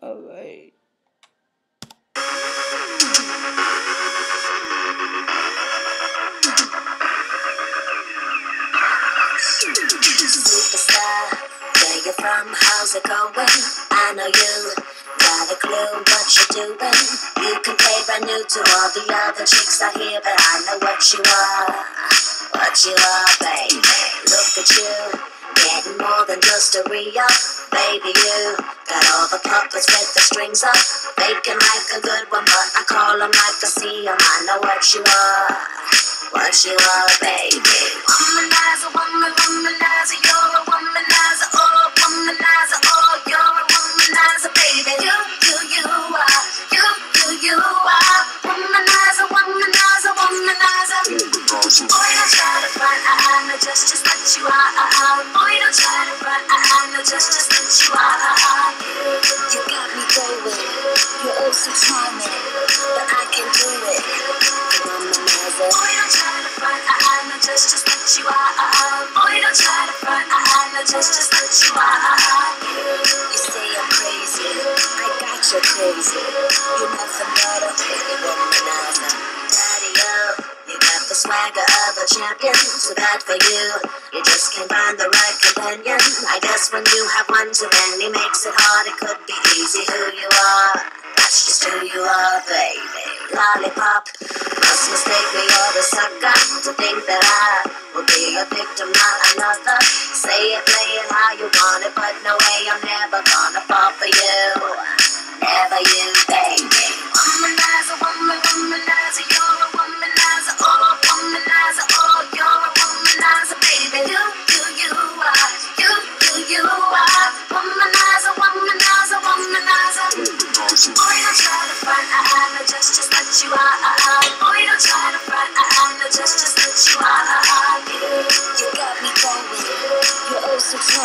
Alright. Where you from? How's it going? I know you got a clue what you're doing. You can play brand new to all the other chicks out here, but I know what you are. What you are, baby. Look at you, getting more than just a re-up. Baby, you got all the puppets with the strings up. Faking like a good one, but I call them like I see 'em. I know what you are. What you are, baby. Womanizer, woman, womanizer, you're a womanizer, oh, womanizer, oh, you're a womanizer, baby. You, you, you are, you, you, you are, womanizer, womanizer, womanizer. Boy, don't try to front, I, I know just, just what you are, uh, uh. Boy, I got you crazy. You're nothing but a womanizer. Daddy-o, you got the swagger of a champion, so bad for you. You just can't find the right companion. I guess when you have one too many makes it hard. It could be easy who you are. That's just who you are, baby. Lollipop. Must mistake me or a sucker to think that I will be a victim, not another. Say it, play it how you want it, but no way I'm never gonna fall for you. Womanizer, woman, womanizer, you're a womanizer, oh, womanizer,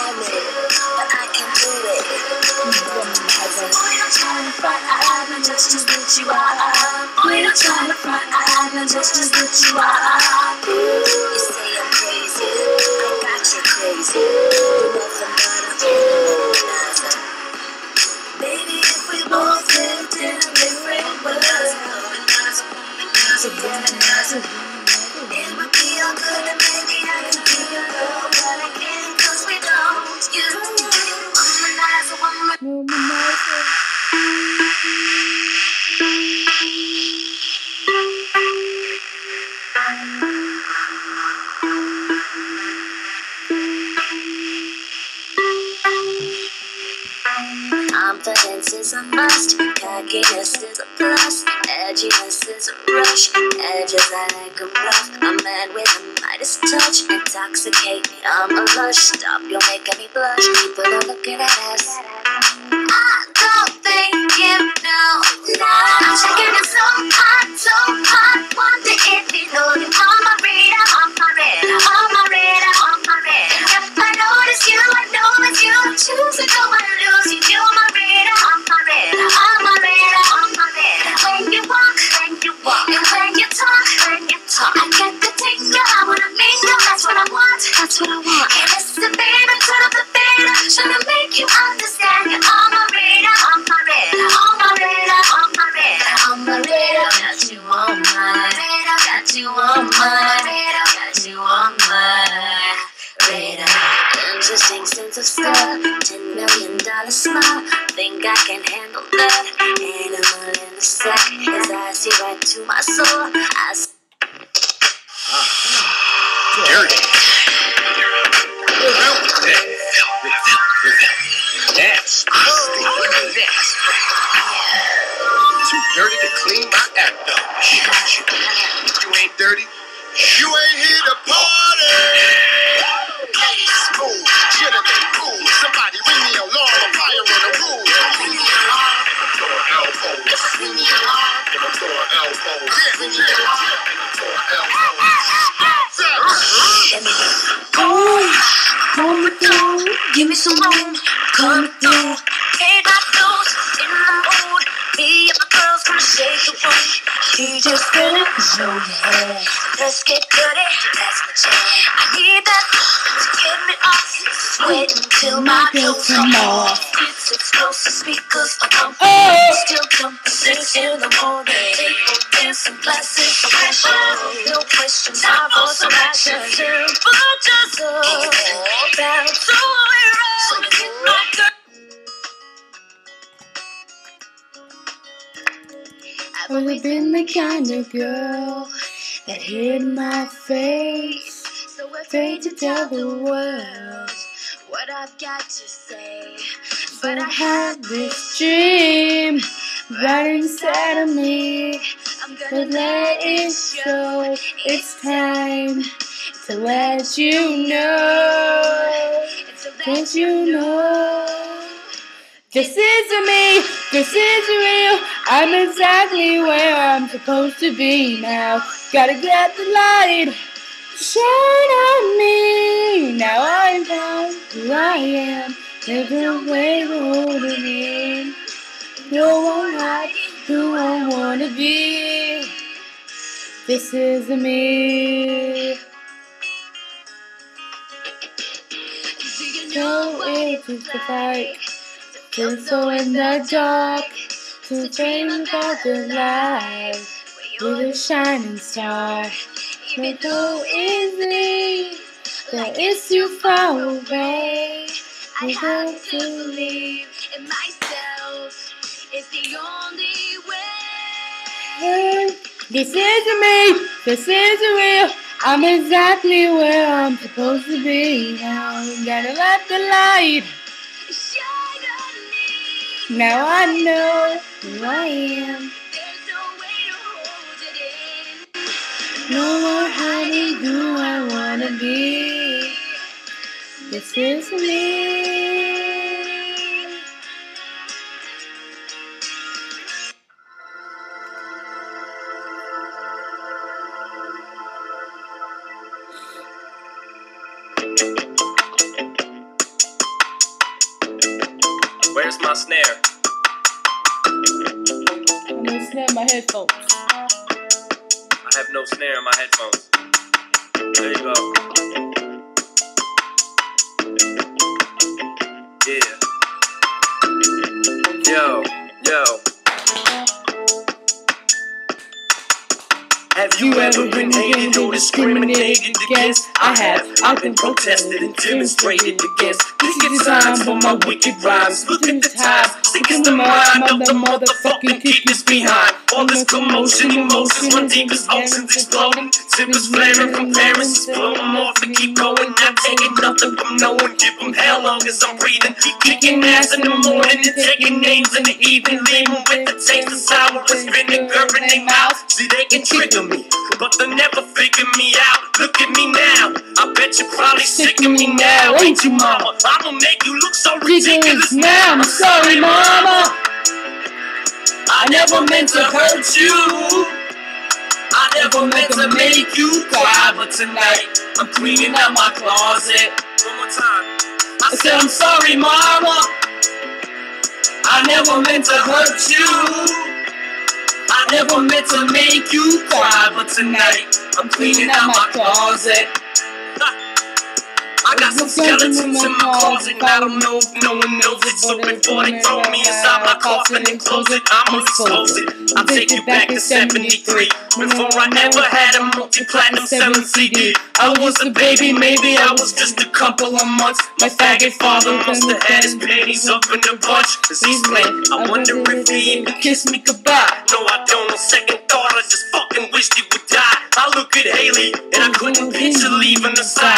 but I can do it. Womanizer. Boy, don't try to front, I, I know just, just what you are, uh, uh. Boy, don't try to front, I, I know just, just what you are. You say I'm crazy, I got you crazy. Cockiness is a plus, edginess is a rush, edges I can bluff. A man with a Midas touch, intoxicate me, I'm a lush. Stop, you're making me blush. People are looking at us. I don't think you know. I'm checking it so hot, so hot. Wonder if you know you on my If you dirty to clean my act up. You ain't dirty, you ain't here to party. Give me some room. Come through, pay my dues in the mood. Me and my girls gonna shake the room. Spin it, show your head. Let's get dirty, that's my jam. I need that to get me off. Sweat until my clothes come off. It's explosive speakers are pumping. Oh. Still jumping six in the morning. People dancing, glasses of passion. No question, time for some action. Simple, just go always been the kind of girl that hid my face, So afraid to tell the world. what I've got to say. But I had this dream right inside of me. I'm gonna let it show. It's time to let you know. Don't you know? This is me. This is real. I'm exactly where I'm supposed to be now. Gotta get the light. Shine on me. Now I found who I am. There's no way to hold it in. No one hide who I wanna be. This is me. No way to fight. Feel so in the dark. To dream about the light. With a shining star. But so easy. That it's too far away. I have to believe in myself. It's the only way. This is me. This is real. I'm exactly where I'm supposed to be now. Gotta let the light. Now I know who I am. No more hiding who I wanna be. This is me. Where's my snare? I'm gonna snap my headphones. I have no snare in my headphones. There you go. Yeah. Yo, yo. Have you ever been hated or discriminated against? I have. I've been protested and demonstrated against. At the signs for my wicked rhymes. Look at the times. Sick is the mind of the motherfucking kickers behind. All this commotion, emotions, my deepest oceans exploding. Timbers flaring from parents, blow them off and keep going. Not taking nothing from no one. Give them hell long as I'm breathing. Keep kicking ass in the morning and taking names in the evening. Leaving with the taste of sour as vinegar in their mouth. See, they can trigger me, but they'll never figure me out. Look at me now. I bet you're probably sick of me now, ain't you, mama? I'ma make you look so ridiculous now. I'm sorry, mama. I never meant to hurt you. I never meant to make you cry, but tonight I'm cleaning out my closet. One more time. I said I'm sorry, mama. I never meant to hurt you. I never meant to make you cry, but tonight I'm cleaning out my closet. I got some skeletons in my closet, and I don't know if no one knows it. So before they throw me inside my coffin and close it, I'ma expose it. I'll take you back to 73. Before I ever had a multi platinum 7 CD. I was a baby, maybe I was just a couple of months. My faggot father must have had his panties up in a bunch. Cause he's late. I wonder if he even kissed me goodbye. No, I don't. On second thought, I just fucking wished he would die. I look at Hailie, and I couldn't picture leaving the side.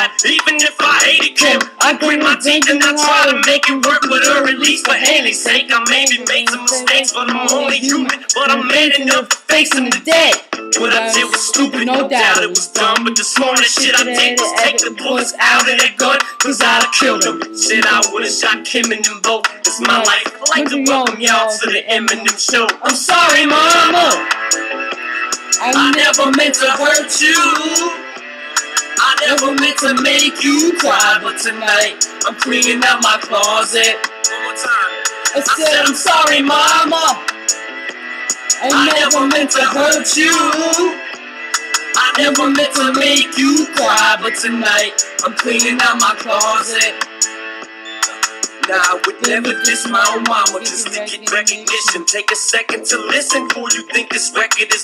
I hated Kim, I grit my teeth and I try to make it work with her at least for Hailie's sake. I maybe made some mistakes, but I'm only human. But I'm man enough facing the day. What I did was stupid, no doubt it was dumb. But the smartest shit I did was take the bullets out of that gun, cause I'd have killed him. Shit, I would've shot Kim and them both. It's my life. I'd like to welcome y'all to the Eminem show. I'm sorry, mama. I never meant to hurt you. I never meant to make you cry, but tonight I'm cleaning out my closet. One more time. I said I'm sorry, mama. I never meant to hurt you. I never meant to make you cry, but tonight I'm cleaning out my closet. Nah, I would never diss my own mama just to get recognition. Take a second to listen before you think this record is